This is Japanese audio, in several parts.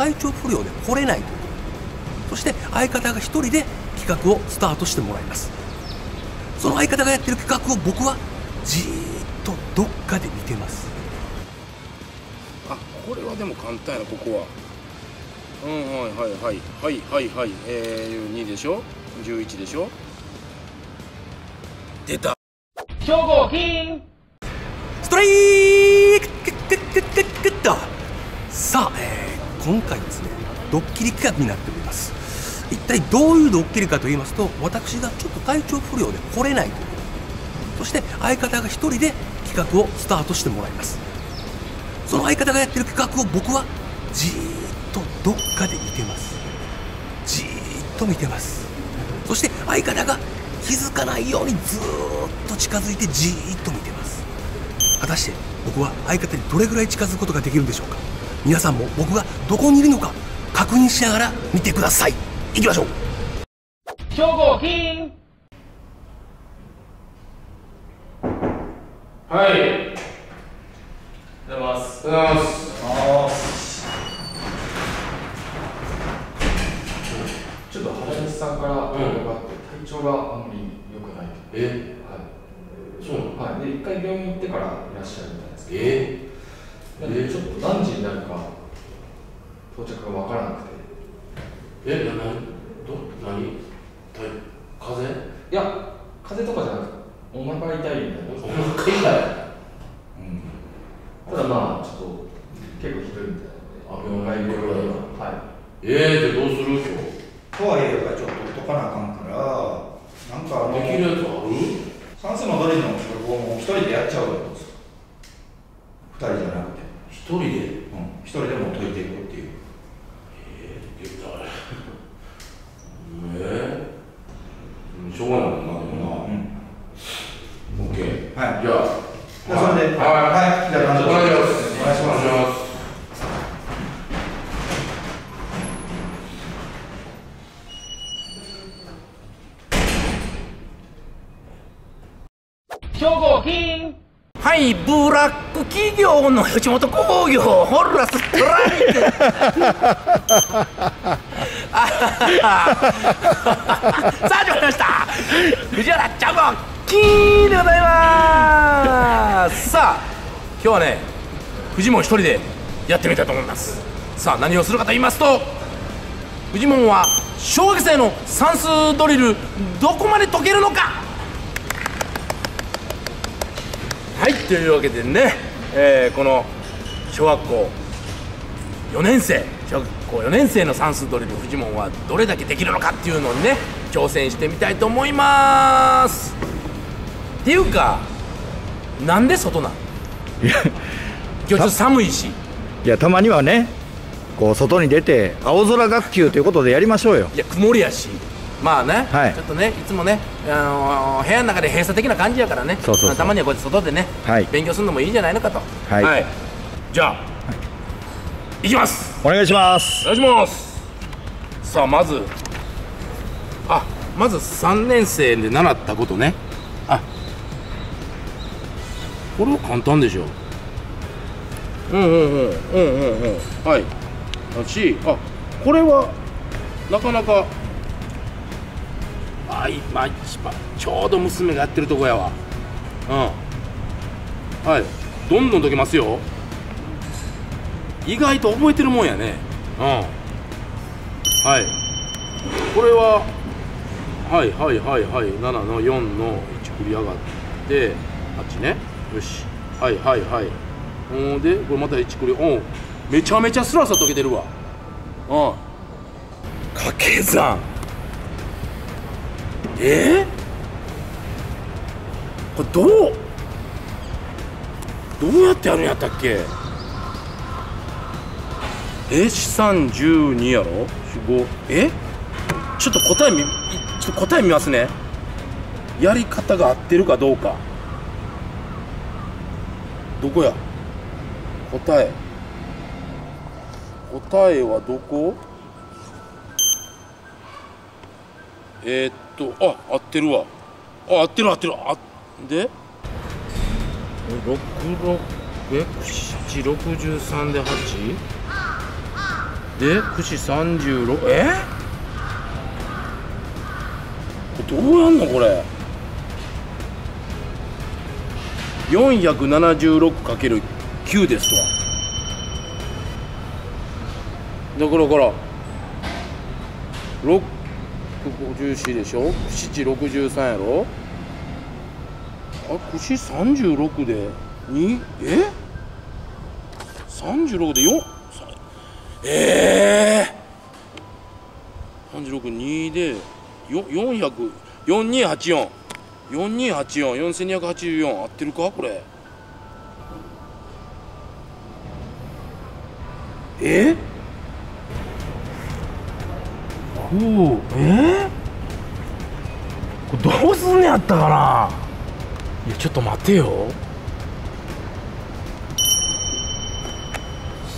体調不良で来れないと。いうそして相方が一人で企画をスタートしてもらいます。その相方がやってる企画を僕はじーっとどっかで見てます。あこれはでも簡単やなここは。うんはいはいはいはいはいはい。えー、2でしょ？11でしょ？出た。兵庫金。ストライク！クックックックックッとさあ、えー今回ですねドッキリ企画になっております。一体どういうドッキリかと言いますと私がちょっと体調不良で来れないと。いうそして相方が一人で企画をスタートしてもらいます。その相方がやってる企画を僕はじーっとどっかで見てます。じーっと見てます。そして相方が気づかないようにずーっと近づいてじーっと見てます。果たして僕は相方にどれぐらい近づくことができるんでしょうか？皆さんも僕がどこにいるのか確認しながら見てください行きましょう兵庫金はいおはようございますおはようございますちょっと原西さんから電話があって、体調があんまり良くないと。えはい。そうなのはい。で、一回病院行ってからいらっしゃるみたいですけど。えなんでちょっと何時になるか到着がわからなくて。えななど何？た風？邪いや、風邪とかじゃなくて、お腹痛いみたいな。お腹痛い。うん。ただまあちょっと結構ひどいみたいあなので、病院病院はえー、じゃあどうする？今日。とはいえちょっと取っとかなあかんからなんかあのできるやつある？算数のドリルの処方も一人でやっちゃうよ。二人じゃなくて。一人で？うん。一人でも解いていくっていう。えー、できた。えー、うんしょうがないもんなでもうん。なオッケー。はい。じゃあじゃあそれで。はい。はい。じゃあお願いします。お願いします。お願いします。兵庫金はい、ブラック企業の吉本興業ホラストライク。さあ始まりました。藤原ちゃんご金でございます。さあ今日はねフジモン一人でやってみたいと思います。さあ何をするかと言いますとフジモンは小学生の算数ドリルどこまで解けるのか。はいというわけでね、えーこの小学校4年生小学校4年生の算数ドリルフジモンはどれだけできるのかっていうのにね挑戦してみたいと思います。っていうかなんで外なん今日ちょっと寒いし。いやたまにはねこう外に出て青空学級ということでやりましょうよ。いや曇りやしまあね、はい。ちょっとねいつもね、あのー部屋の中で閉鎖的な感じやからね。たまにはこうやって外でね、はい。勉強するのもいいんじゃないのかと。はい。じゃあ、い、きます。お願いします。お願いします。さあまずあまず3年生で習ったことね。あ。これは簡単でしょ。うんうんうんうんうんうんはい。だしあこれはなかなかあ今一番ちょうど娘がやってるとこやわ。うん。はい。どんどん解けますよ。意外と覚えてるもんやね。うん。はい。これははいはいはいはい。7の4の1繰り上がって8ね。よし。はいはいはい。ほんでこれまた1繰り。おめちゃめちゃスラスラ解けてるわ。うん。掛け算。えー、これどう？どうやってやるんやったっけ？え資産12やろ？45え？ちょっと答えみちょっと答え見ますね。やり方が合ってるかどうか。どこや？答え。答えはどこ？えー、っとあ合ってるわ。あ合ってる合ってる。あで？66え763で 8? で串36え？これどうやんのこれ？476×9 ですわ。だからから654でしょ？763やろ？あ串36で2え？36で4ええー、362で400 4284 4284 4284合ってるか？これ。え？っこうえこれどうすんねやったかな？いやちょっと待てよ。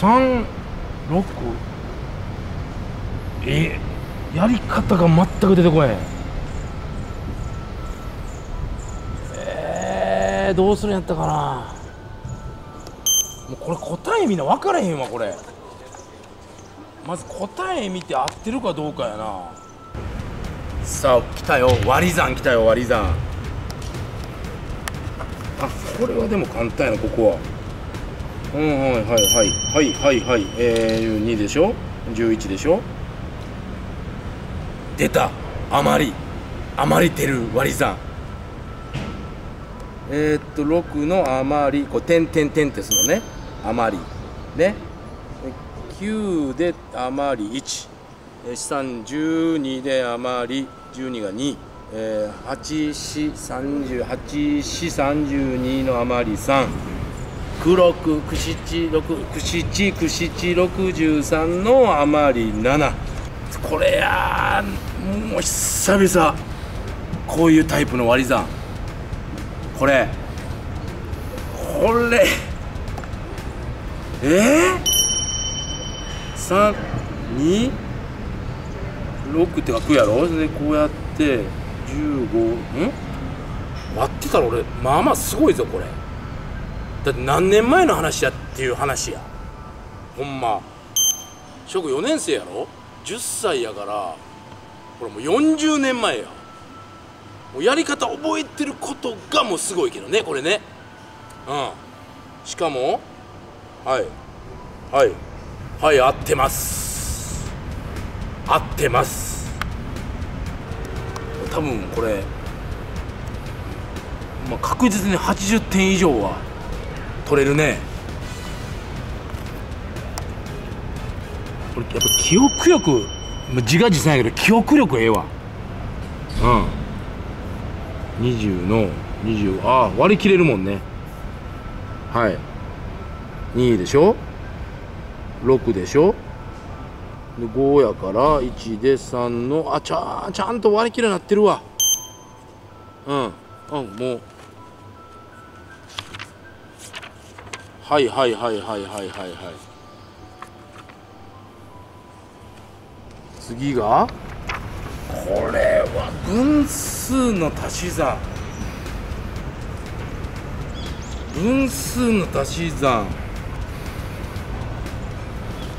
36えやり方が全く出てこへん。えー、どうするんやったかな？もうこれ答えみんな分からへんわこれ。まず答え見て合ってるかどうかやな。さあ来たよ。割り算来たよ割り算あこれはでも簡単やなここは。うんはいはいはい。はいはいはい。えー、2でしょ？11でしょ？出た。余り。余りてる割り算えー、っと6の余り。こう点点点ってすのね。余り。ね。9で余り1えー3 12で余り12が2えー、8四38四32の余り3黒くくしち六くしちくしち63の余り7これやーもう久々。こういうタイプの割り算。これ。これ。えー、3 2 6って書くやろ？でこうやって15ん？割ってたら俺まあまあすごいぞこれ。だって何年前の話やっていう話や。ほんま。小学4年生やろ？10歳やからこれもう40年前や。もうやり方覚えてることがもうすごいけどねこれね。うん。しかもはい。はい。はい合ってます。合ってます。多分これ、まあ、確実に80点以上は取れるね。これやっぱ記憶力自画自賛やけど記憶力ええわ。うん。20の20ああ割り切れるもんね。はい。2でしょ？6でしょ？で5やから1で3のあちゃちゃんと割り切れなってるわ。うんうんもう。はいはいはいはいはいはいはい。次が？これは分数の足し算。分数の足し算。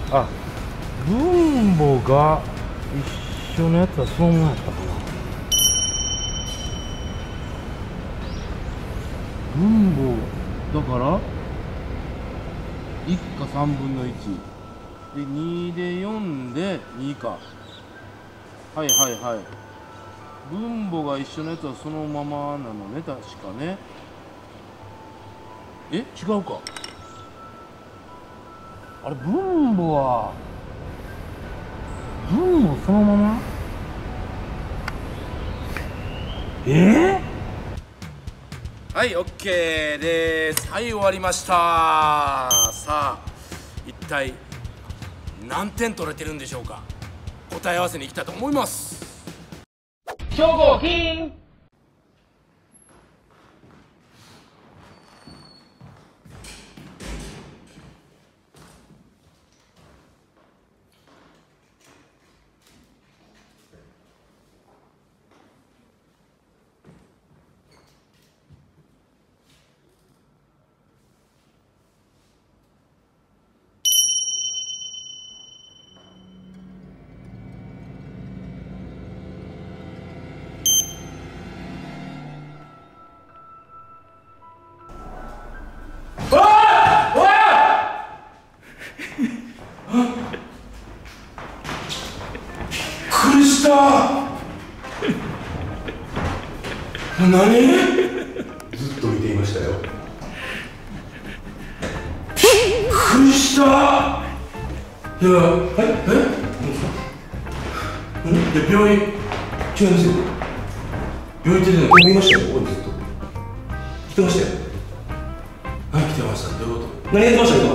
あ分母が一緒のやつはそのままやったかな。分母だから1か3分の1で2で4で2か。はいはいはい。分母が一緒のやつはそのままなのね確かね。え違うか。あれ分母は分母そのまま？えはい OK です。はい終わりました。さあ一体何点取れてるんでしょうか？答え合わせに行きたいと思います兵庫金くりした何？ずっと見ていましたよ。くりしたいやええ？んいや病院。違いますよ。病院行ってたの見ましたよここにずっと。来てましたよ。てました？どういうこ何やってました？今。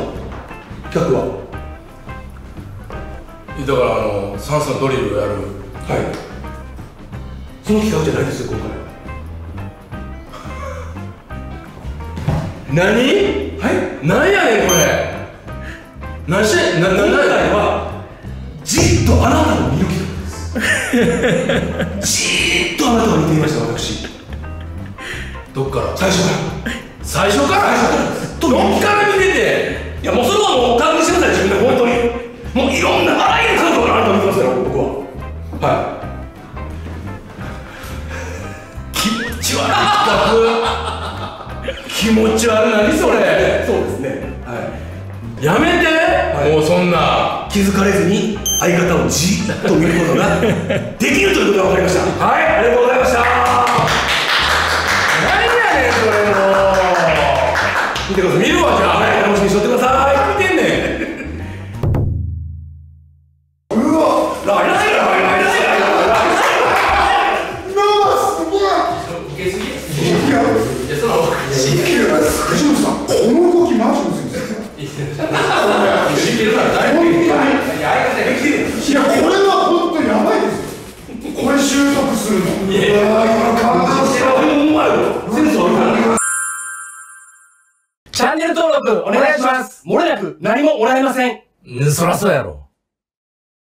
企画は？とだからあの酸素のドリルをやる。はい。その企画じゃないですよ今回。は 何？はい。何やねんこれ。何してなな今な回はじっとあなたを見る企画です。じっとあなたを見ていました私。どっから？最初から最初からどっから見てて。いやもうそれはもう確認してください自分で本当に。もういろんなあらゆる角度からあなたを見てますよ僕は。はい。気持ち悪い企画気持ち悪い。何それ。そうですね。はい。やめて、もうそんな。気づかれずに相方をじっと見ることができるということが分かりました。はい。ありがとうございました見てください。見るわじゃあはい楽しみにしとってください。見てんねん。うわ来来来来来いや藤本さんこの動きマジむずいんですよいやこれは本当にやばいですよこれ習得するのいや今の体く何ももらえません。そらそうやろ。